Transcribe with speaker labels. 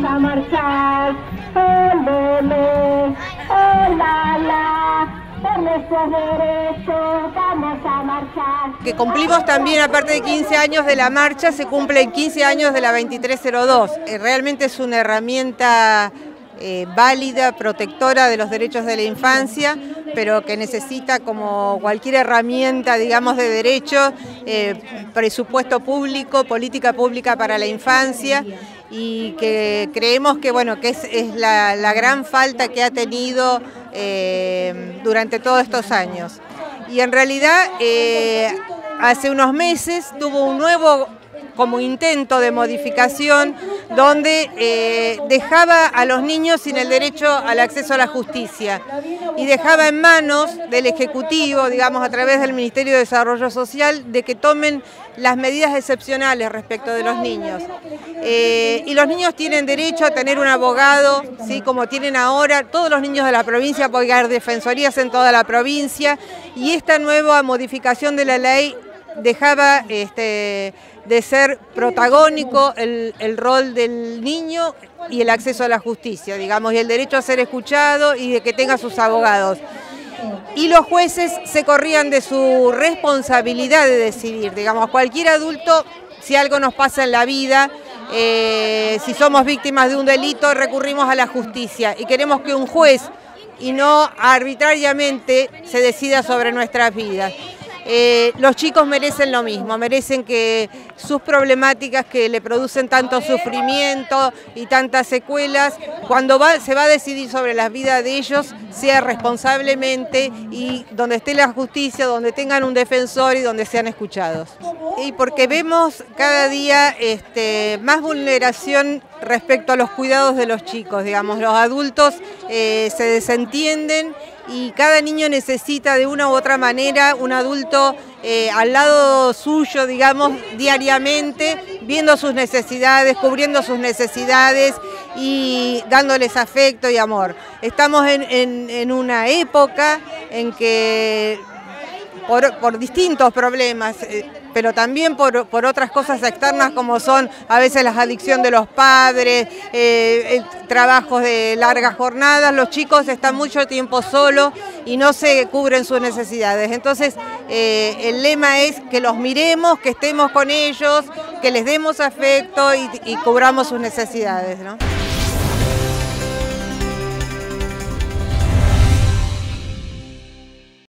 Speaker 1: paz. Olele, olala, por nuestros derechos vamos a marchar.
Speaker 2: Que cumplimos también, aparte de 15 años de la marcha, se cumplen 15 años de la 2302. Eh, Realmente es una herramienta eh, válida, protectora de los derechos de la infancia, pero que necesita, como cualquier herramienta, digamos, de derechos, eh, presupuesto público, política pública para la infancia y que creemos que, bueno, que es, la gran falta que ha tenido eh, durante todos estos años. Y en realidad, eh, hace unos meses tuvo un nuevo como intento de modificación donde eh, dejaba a los niños sin el derecho al acceso a la justicia y dejaba en manos del Ejecutivo, digamos a través del Ministerio de Desarrollo Social, de que tomen las medidas excepcionales respecto de los niños. Eh, y los niños tienen derecho a tener un abogado, ¿sí? como tienen ahora todos los niños de la provincia, porque hay defensorías en toda la provincia, y esta nueva modificación de la ley dejaba este, de ser protagónico el, el, rol del niño y el acceso a la justicia, digamos, y el derecho a ser escuchado y de que tenga sus abogados. Y los jueces se corrían de su responsabilidad de decidir, digamos, cualquier adulto, si algo nos pasa en la vida, eh, si somos víctimas de un delito, recurrimos a la justicia y queremos que un juez y no arbitrariamente se decida sobre nuestras vidas. Eh, los chicos merecen lo mismo, merecen que sus problemáticas que le producen tanto sufrimiento y tantas secuelas, cuando se va a decidir sobre la vida de ellos, sea responsablemente y donde esté la justicia, donde tengan un defensor y donde sean escuchados. Y porque vemos cada día este, más vulneración respecto a los cuidados de los chicos, digamos, los adultos eh, se desentienden y cada niño necesita de una u otra manera un adulto eh, al lado suyo, digamos, diariamente, viendo sus necesidades, cubriendo sus necesidades y dándoles afecto y amor. Estamos en, en, en una época en que por, distintos problemas, eh, pero también por, por, otras cosas externas como son a veces la adicción de los padres, eh, trabajos de largas jornadas, los chicos están mucho tiempo solos y no se cubren sus necesidades. Entonces eh, el lema es que los miremos, que estemos con ellos, que les demos afecto y, y cubramos sus necesidades. ¿no?